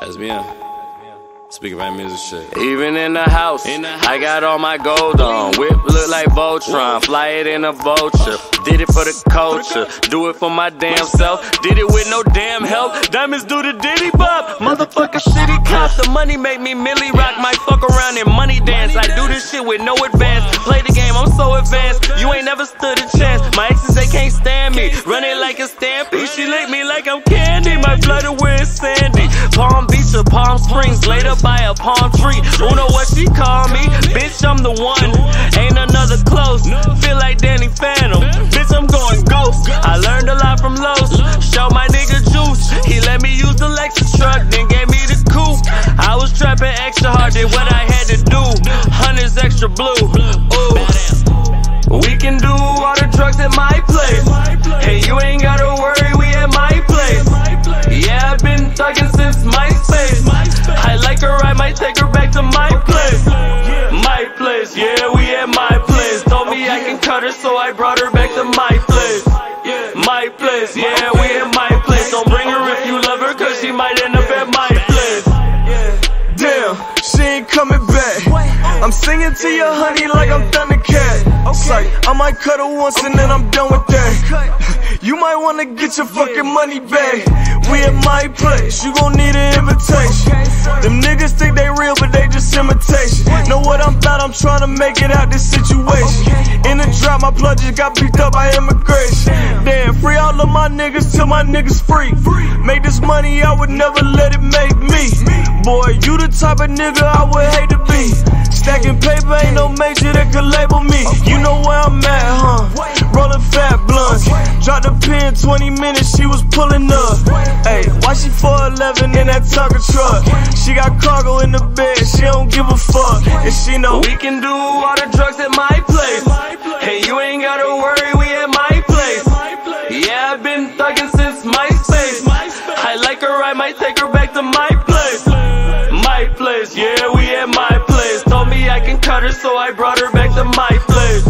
That's me. Speaking about music shit. Even in the house, I got all my gold on. Whip look like Voltron, fly it in a vulture. Did it for the culture, do it for my damn self. Did it with no damn help. Diamonds do the diddy bop. Motherfucker city cop, the money make me milly rock. Might fuck around and money dance. I do this shit with no advance. Play the game, I'm so advanced. You ain't never stood a chance. My exes, they can't stand me. Run it like a stampede. She lick me like I'm candy. My blood where Palm Springs, up by a palm tree. Who know what she call me? Bitch, I'm the one. Ain't another close. Feel like Danny Phantom. Bitch, I'm going ghost. I learned a lot from Los. Show my nigga juice. He let me use the Lexus truck, then gave me the coupe. I was trapping extra hard, did what I had to do. Hundreds extra blue. So I brought her back to my place. My place, yeah, we at my place. Don't bring her if you love her, cause she might end up at my place. Damn, she ain't coming back. I'm singing to your honey like I'm Thundercat. Like, I might cut her once and then I'm done with that. You might wanna get your fucking money back. We at my place, you gon' need an invitation. Them niggas think they I'm about, I'm trying to make it out this situation. In the drop, my plug just got picked up by immigration. Damn, free all of my niggas till my niggas free. Make this money, I would never let it make me. Boy, you the type of nigga I would hate to be. Stacking paper ain't no major that could label me. You know where I'm at, huh? Rolling fat blunts. Dropped the pin 20 minutes, she was pulling up. Hey, why she 4'11 in that Tucker truck? She got cargo in the bed, she don't give a fuck. And she know We can do all the drugs at my place. Hey, you ain't gotta worry, we at my place. Yeah, I've been thugging since MySpace. I like her, I might take her back to my place. My place, yeah, we at my place. Told me I can cut her, so I brought her back to my place.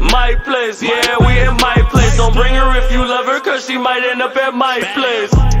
My place, yeah, we at my place. Don't bring her if you love her, cause she might end up at my place.